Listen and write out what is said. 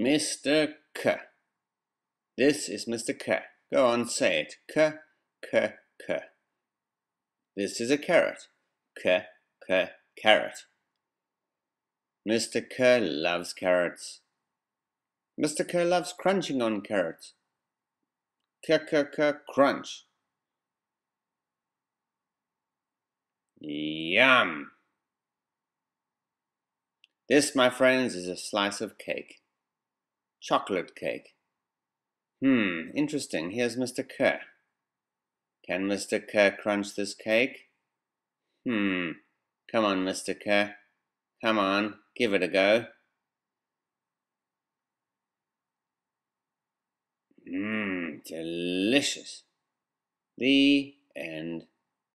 Mr. K. This is Mr. K. Go on, say it. K, K, K. This is a carrot. K, K, carrot. Mr. K loves carrots. Mr. K loves crunching on carrots. K, K, K, crunch. Yum! This, my friends, is a slice of cake. Chocolate cake. Hmm, interesting. Here's Mr. Kerr. Can Mr. Kerr crunch this cake? Hmm, come on, Mr. Kerr. Come on, give it a go. Mmm, delicious. The end.